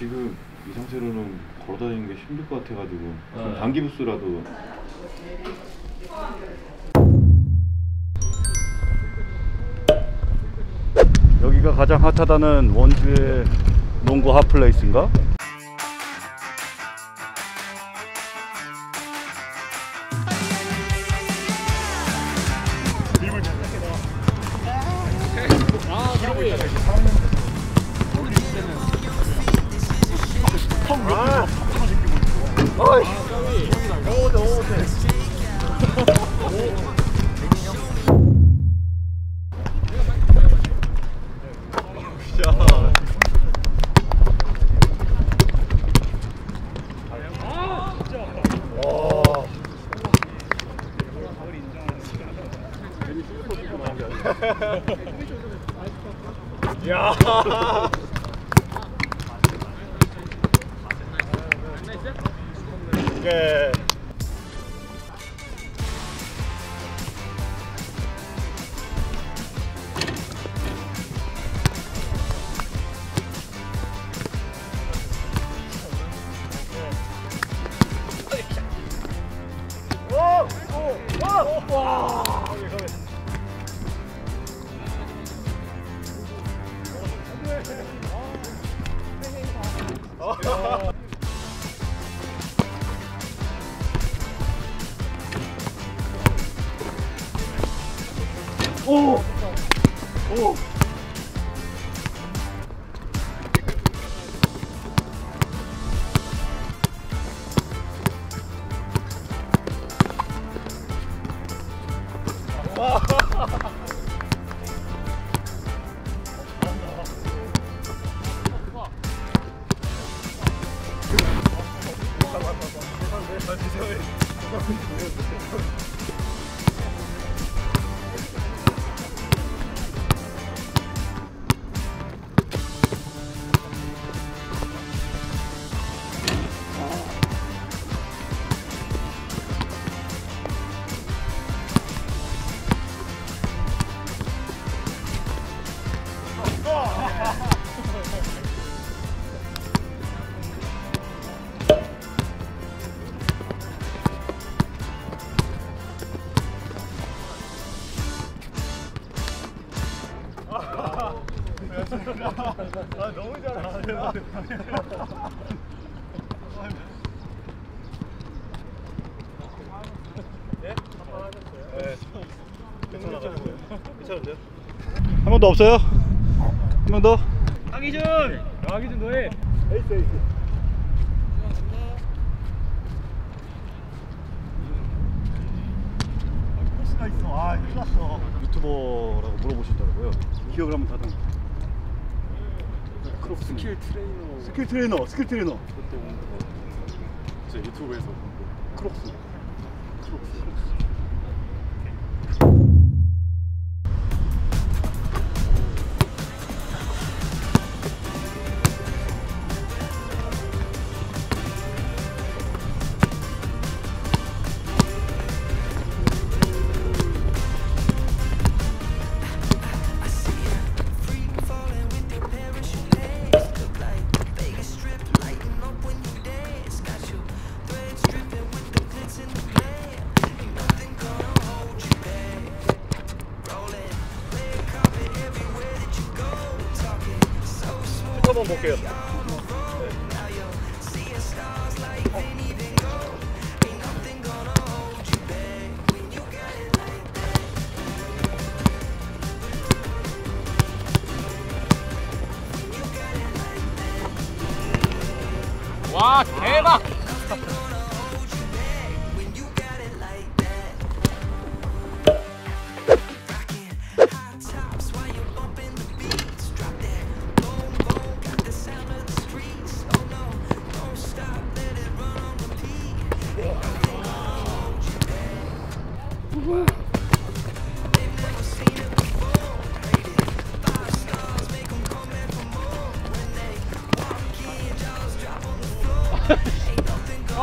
지금 이 상태로는 걸어다니는 게 힘들 것 같아가지고 좀 네. 단기 부스라도 여기가 가장 핫하다는 원주의 농구 핫플레이스인가? 이 오케이. Oh. 게 아 너무 잘하 괜찮은데요? 한 번 더 없어요? 한 번 더? 강희준! 강희준 너해! 에이스 에이스 코스가 있어 아 큰일 났어 유튜버라고 물어보셨더라고요 기억을 한번 다듬어 크록스 skill trainer. skill trainer skill trainer. 그때 온거. 제 유튜브에서 본 거. 크록스 한번 볼게요 와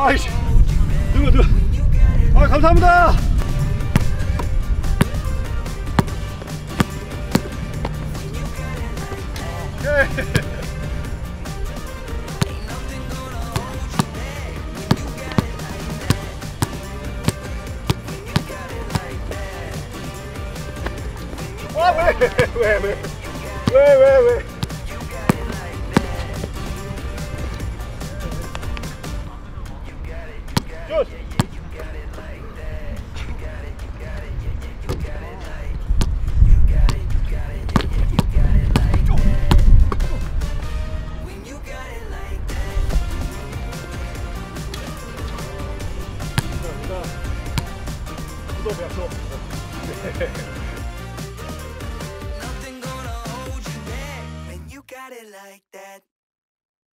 아이씨. 누구 누구? 아 감사합니다. 오케이 예. 아, 왜, 왜, 왜, 왜, 왜, 왜. 都不要说。